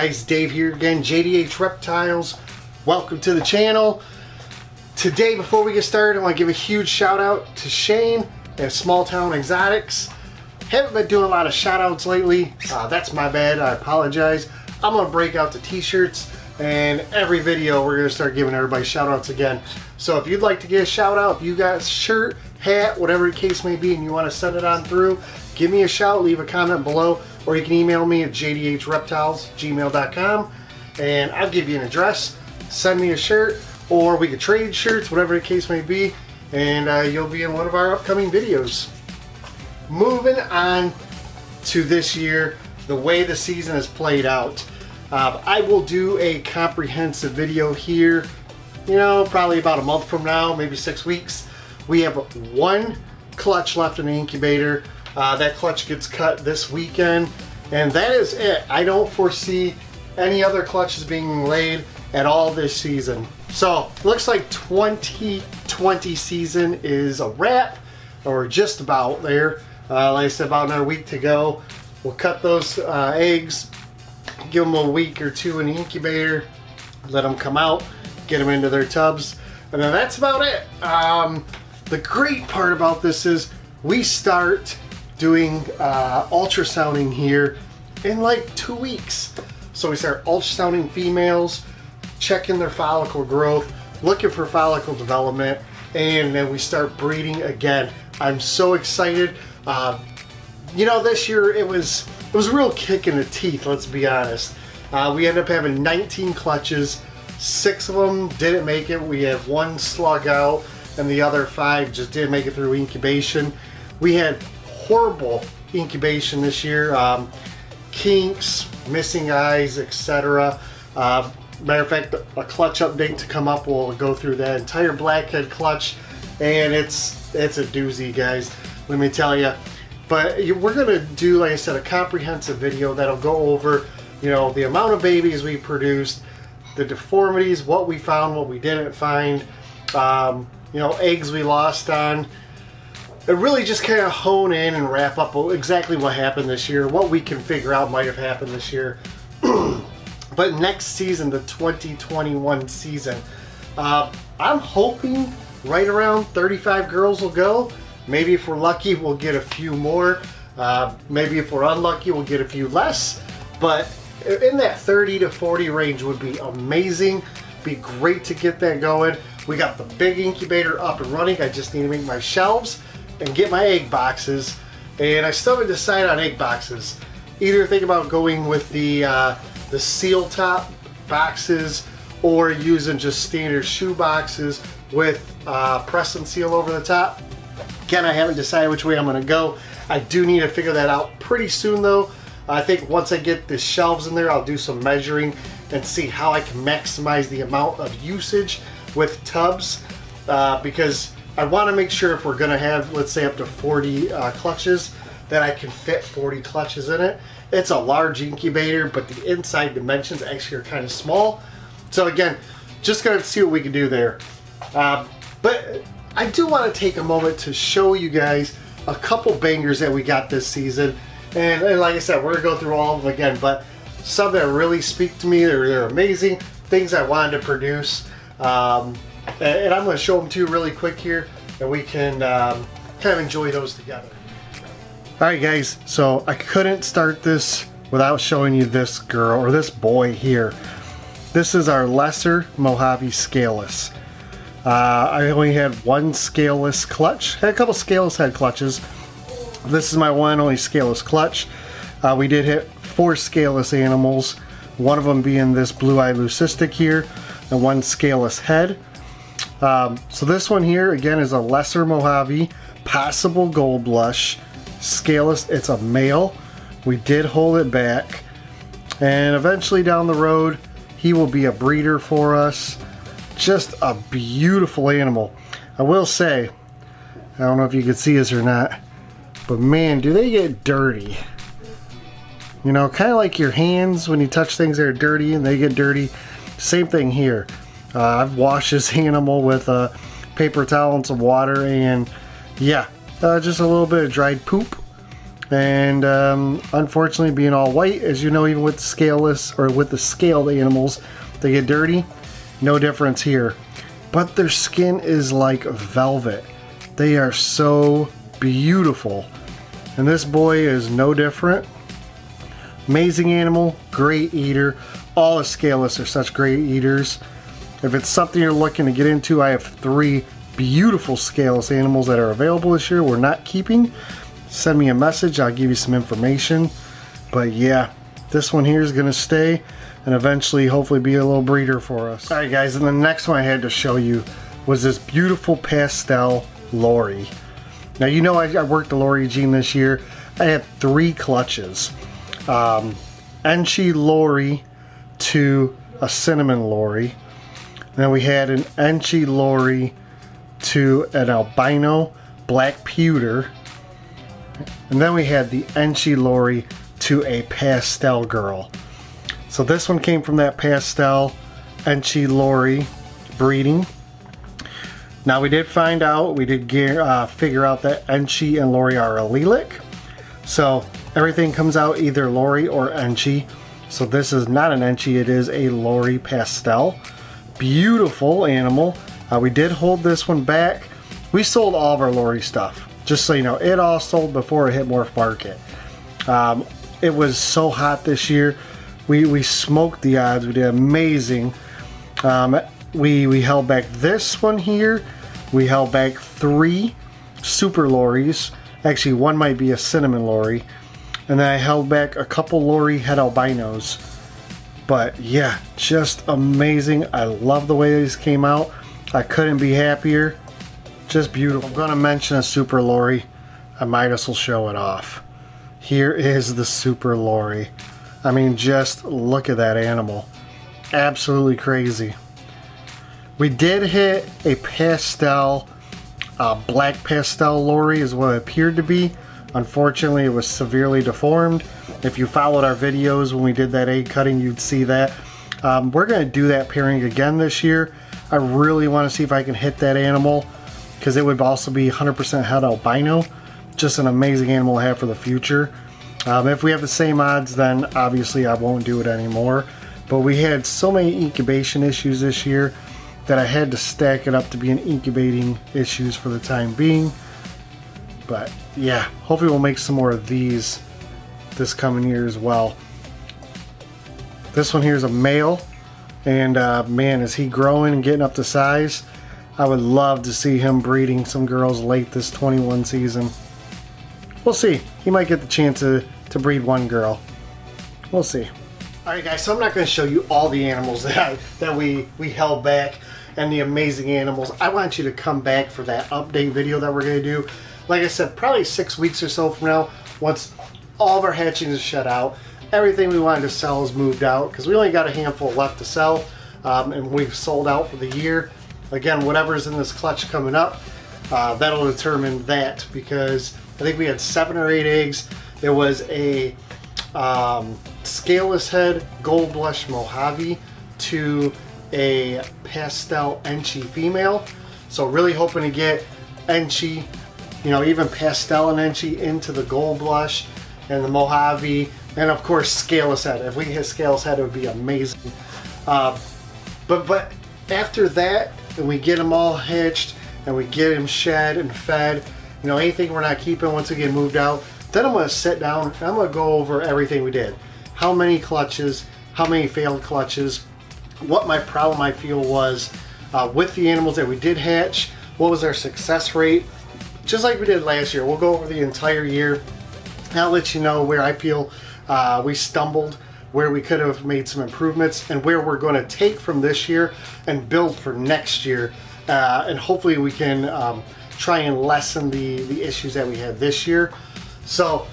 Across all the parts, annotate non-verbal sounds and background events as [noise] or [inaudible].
guys, Dave here again, JDH Reptiles. Welcome to the channel. Today, before we get started, I want to give a huge shout out to Shane at Small Town Exotics. Haven't been doing a lot of shout outs lately. Uh, that's my bad, I apologize. I'm gonna break out the t-shirts and every video we're gonna start giving everybody shout outs again. So if you'd like to get a shout out, if you got a shirt, hat, whatever the case may be, and you want to send it on through, give me a shout, leave a comment below, or you can email me at jdhreptiles@gmail.com, and I'll give you an address. Send me a shirt, or we could trade shirts, whatever the case may be, and uh, you'll be in one of our upcoming videos. Moving on to this year, the way the season has played out. Uh, I will do a comprehensive video here, you know, probably about a month from now, maybe six weeks. We have one clutch left in the incubator. Uh, that clutch gets cut this weekend, and that is it. I don't foresee any other clutches being laid at all this season. So, looks like 2020 season is a wrap, or just about there. Uh, like I said, about another week to go. We'll cut those uh, eggs, give them a week or two in the incubator, let them come out, get them into their tubs, and then that's about it. Um, the great part about this is we start doing uh, ultrasounding here in like two weeks. So we start ultrasounding females, checking their follicle growth, looking for follicle development, and then we start breeding again. I'm so excited. Uh, you know, this year it was it was a real kick in the teeth. Let's be honest. Uh, we ended up having 19 clutches. Six of them didn't make it. We had one slug out and the other five just didn't make it through incubation. We had horrible incubation this year. Um, kinks, missing eyes, etc. Uh, matter of fact, a clutch update to come up will go through that entire blackhead clutch, and it's it's a doozy, guys. Let me tell you. But we're gonna do, like I said, a comprehensive video that'll go over, you know, the amount of babies we produced, the deformities, what we found, what we didn't find. Um, you know, eggs we lost on. It really just kind of hone in and wrap up exactly what happened this year, what we can figure out might have happened this year. [clears throat] but next season, the 2021 season, uh, I'm hoping right around 35 girls will go. Maybe if we're lucky, we'll get a few more. Uh, maybe if we're unlucky, we'll get a few less. But in that 30 to 40 range would be amazing. Be great to get that going. We got the big incubator up and running. I just need to make my shelves and get my egg boxes. And I still haven't decided on egg boxes. Either think about going with the, uh, the seal top boxes or using just standard shoe boxes with uh, press and seal over the top. Again, I haven't decided which way I'm gonna go. I do need to figure that out pretty soon though. I think once I get the shelves in there, I'll do some measuring and see how I can maximize the amount of usage with tubs uh, because I want to make sure if we're going to have, let's say, up to 40 uh, clutches, that I can fit 40 clutches in it. It's a large incubator, but the inside dimensions actually are kind of small. So again, just going to see what we can do there. Uh, but I do want to take a moment to show you guys a couple bangers that we got this season. And, and like I said, we're going to go through all of them again, but some that really speak to me, they're, they're amazing, things I wanted to produce. Um, and I'm going to show them to you really quick here, and we can um, kind of enjoy those together. All right, guys, so I couldn't start this without showing you this girl, or this boy here. This is our lesser Mojave Scaleless. Uh, I only had one scaleless clutch. Had a couple scaleless head clutches. This is my one only scaleless clutch. Uh, we did hit four scaleless animals, one of them being this blue-eyed leucistic here, and one scaleless head. Um, so this one here, again, is a lesser Mojave, possible gold blush, scaleless. It's a male. We did hold it back. And eventually down the road, he will be a breeder for us. Just a beautiful animal. I will say, I don't know if you can see this or not, but man, do they get dirty. You know, kind of like your hands when you touch things that are dirty and they get dirty. Same thing here. Uh, I've washed this [laughs] animal with a paper towel and some water and yeah, uh, just a little bit of dried poop. And um, unfortunately, being all white, as you know, even with scaleless or with the scaled animals, they get dirty. No difference here. But their skin is like velvet. They are so beautiful. And this boy is no different. Amazing animal, great eater. All the scaleless are such great eaters. If it's something you're looking to get into, I have three beautiful scaleless animals that are available this year we're not keeping send me a message. I'll give you some information. But yeah, this one here is going to stay and eventually hopefully be a little breeder for us. Alright guys, and the next one I had to show you was this beautiful pastel Lori. Now you know I, I worked the Lori gene this year. I had three clutches. Um, Enchi Lori to a Cinnamon Lori. Then we had an Enchi Lori to an albino black pewter and then we had the Enchi Lori to a pastel girl. So this one came from that pastel Enchi Lori breeding. Now we did find out, we did gear, uh, figure out that Enchi and Lori are allelic. So everything comes out either Lori or Enchi. So this is not an Enchi, it is a Lori pastel. Beautiful animal. Uh, we did hold this one back. We sold all of our Lori stuff just so you know, it all sold before it hit Morph Market. Um, it was so hot this year. We, we smoked the odds. We did amazing. Um, we, we held back this one here. We held back three super Loris. Actually, one might be a cinnamon Lori. And then I held back a couple Lori het albinos. But yeah, just amazing. I love the way these came out. I couldn't be happier. Just beautiful. I'm to mention a Super Lori. I might as well show it off. Here is the Super Lori. I mean, just look at that animal. Absolutely crazy. We did hit a pastel, uh, black pastel Lori is what it appeared to be. Unfortunately, it was severely deformed. If you followed our videos when we did that egg cutting, you'd see that. Um, we're going to do that pairing again this year. I really want to see if I can hit that animal because it would also be 100% het albino. Just an amazing animal to have for the future. Um, if we have the same odds, then obviously I won't do it anymore. But we had so many incubation issues this year that I had to stack it up to be an incubating issues for the time being. But yeah, hopefully we'll make some more of these this coming year as well. This one here is a male, and uh, man, is he growing and getting up to size. I would love to see him breeding some girls late this 21 season. We'll see. He might get the chance to, to breed one girl. We'll see. Alright guys, so I'm not going to show you all the animals [laughs] that, I, that we, we held back and the amazing animals. I want you to come back for that update video that we're going to do. Like I said, probably six weeks or so from now, once all of our hatchings are shut out, everything we wanted to sell is moved out because we only got a handful left to sell um, and we've sold out for the year. Again, whatever's in this clutch coming up, uh, that'll determine that because I think we had seven or eight eggs. There was a um, scaleless head gold blush Mojave to a pastel Enchi female. So really hoping to get Enchi, you know, even pastel and Enchi into the gold blush and the Mojave, and of course scaleless head. If we hit scaleless head, it would be amazing. Uh, but but after that, and we get them all hitched and we get them shed and fed, you know, anything we're not keeping once we get moved out, then I'm to sit down I'm to go over everything we did. How many clutches, how many failed clutches, what my problem I feel was uh, with the animals that we did hatch, what was our success rate, just like we did last year. We'll go over the entire year. I'll let you know where I feel uh, we stumbled where we could have made some improvements and where we're going to take from this year and build for next year. Uh, and hopefully we can um, try and lessen the, the issues that we had this year. So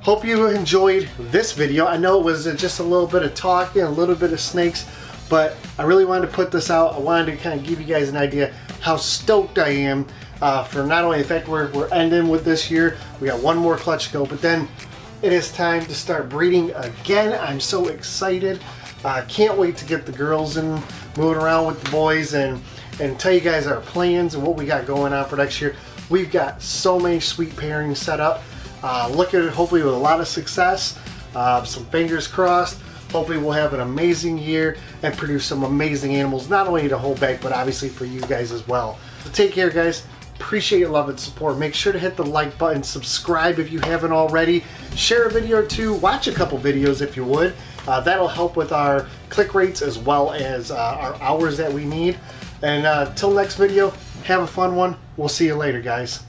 hope you enjoyed this video. I know it was just a little bit of talking, a little bit of snakes, but I really wanted to put this out. I wanted to kind of give you guys an idea how stoked I am uh, for not only fact we're, we're ending with this year, we got one more clutch to go, but then it is time to start breeding again. I'm so excited. I uh, can't wait to get the girls and moving around with the boys and, and tell you guys our plans and what we got going on for next year. We've got so many sweet pairings set up. Uh, look at it hopefully with a lot of success. Uh, some fingers crossed. Hopefully we'll have an amazing year and produce some amazing animals, not only to hold back, but obviously for you guys as well. So take care, guys. Appreciate your love and support. Make sure to hit the like button, subscribe if you haven't already, share a video or two, watch a couple videos if you would. Uh, that'll help with our click rates as well as uh, our hours that we need. And uh, till next video, have a fun one. We'll see you later, guys.